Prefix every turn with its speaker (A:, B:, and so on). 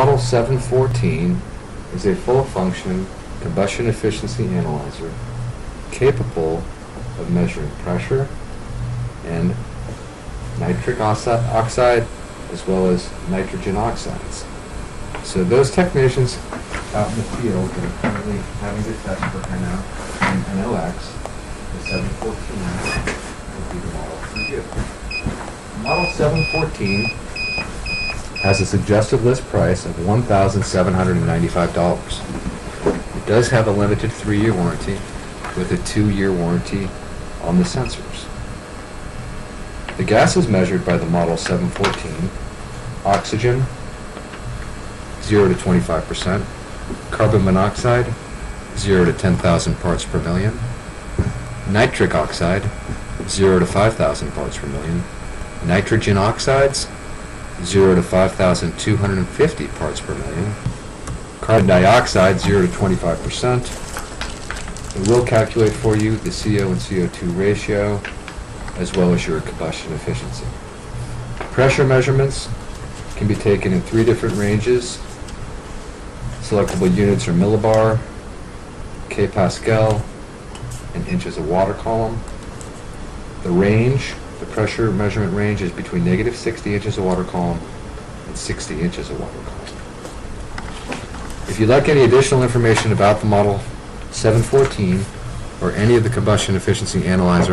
A: Model 714 is a full-function combustion efficiency analyzer capable of measuring pressure and nitric oxide as well as nitrogen oxides. So those technicians out in the field that are currently having to test for NO and NOx, the 714 would be the model for you. Model 714 has a suggested list price of $1,795. It does have a limited three-year warranty with a two-year warranty on the sensors. The gas is measured by the Model 714. Oxygen, 0 to 25%. Carbon monoxide, 0 to 10,000 parts per million. Nitric oxide, 0 to 5,000 parts per million. Nitrogen oxides, 0 to 5,250 parts per million. Carbon dioxide, 0 to 25%. It will calculate for you the CO and CO2 ratio, as well as your combustion efficiency. Pressure measurements can be taken in three different ranges. Selectable units are millibar, kPascal, and inches of water column. The range, the pressure measurement range is between negative 60 inches of water column and 60 inches of water column. If you'd like any additional information about the Model 714 or any of the combustion efficiency analyzer